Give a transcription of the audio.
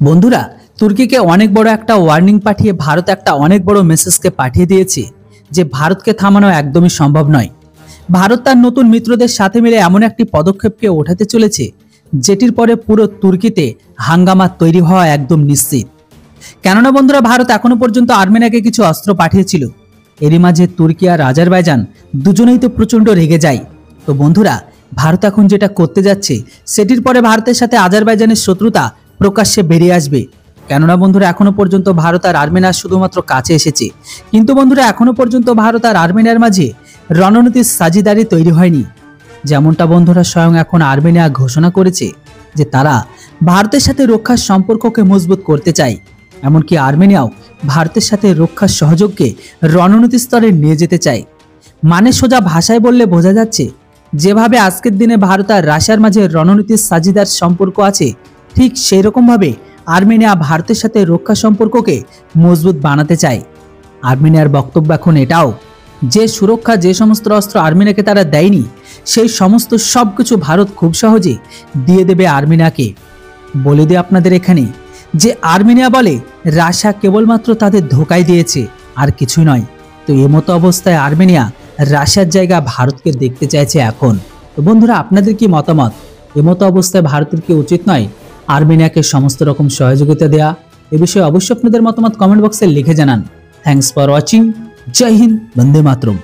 বন্ধুরা, তুর্কিকে অনেক বড় একটা ওয়ার্নিং পাঠিয়ে ভারত একটা অনেক বড় মেসেজকে পাঠিয়ে দিয়েছে, যে ভারতকে থামানো একদমই সম্ভব নয়। ভারত তার নতুন মিত্রদের সাথে মিলে এমন একটি পদক্ষেপকে ওঠাতে চলেছে, যেটির পরে পুরো তুর্কিতে হাঙ্গামা তৈরি হওয়া একদম নিশ্চিত। কেননা বন্ধুরা, ভারত এখনও পর্যন্ত আর্মেনিয়াকে কিছু অস্ত্র পাঠিয়েছিল। এরই মাঝে তুর্কি আর আজারবাইজান দুজনেই তো প্রচণ্ড রেগে যায়। তো বন্ধুরা, ভারত এখন যেটা করতে যাচ্ছে, সেটির পরে ভারতের সাথে আজারবাইজানের শত্রুতা প্রকাশ্যে বেরিয়ে আসবে। কেননা বন্ধুরা, এখনও পর্যন্ত ভারত আর আর্মেনিয়া শুধুমাত্র কাছে এসেছে। কিন্তু বন্ধুরা, এখনও পর্যন্ত ভারত আর আর্মেনিয়ার মাঝে রণনীতির সাজিদারি তৈরি হয়নি। যেমনটা বন্ধুরা স্বয়ং এখন আর্মেনিয়া ঘোষণা করেছে যে তারা ভারতের সাথে রক্ষার সম্পর্ককে মজবুত করতে চায়। এমনকি আর্মেনিয়াও ভারতের সাথে রক্ষার সহযোগকে রণনীতি স্তরে নিয়ে যেতে চায়। মানে সোজা ভাষায় বললে বোঝা যাচ্ছে, যেভাবে আজকের দিনে ভারত আর রাশিয়ার মাঝে রণনীতির সাজিদার সম্পর্ক আছে ঠিক সেই রকমভাবে আর্মেনিয়া ভারতের সাথে রক্ষা সম্পর্ককে মজবুত বানাতে চায়। আর্মেনিয়ার বক্তব্য এখন এটাও যে সুরক্ষা যে সমস্ত অস্ত্র আর্মেনিয়াকে তারা দেয়নি, সেই সমস্ত সব কিছু ভারত খুব সহজে দিয়ে দেবে আর্মেনিয়াকে। বলে দিই আপনাদের এখানে যে আর্মেনিয়া বলে, রাশিয়া কেবলমাত্র তাদের ধোকাই দিয়েছে, আর কিছুই নয়। তো এমতো অবস্থায় আর্মেনিয়া রাশিয়ার জায়গা ভারতকে দেখতে চাইছে এখন। তো বন্ধুরা, আপনাদের কি মতামত? এমতো অবস্থায় ভারতের কি উচিত নয়? আর্মেনিয়াকে সমস্ত রকম সহযোগিতা দেয়া, এ বিষয়ে অবশ্যই আপনাদের মতামত কমেন্ট বক্সে লিখে জানান। Thanks for watching Jai Hind, Vande Mataram.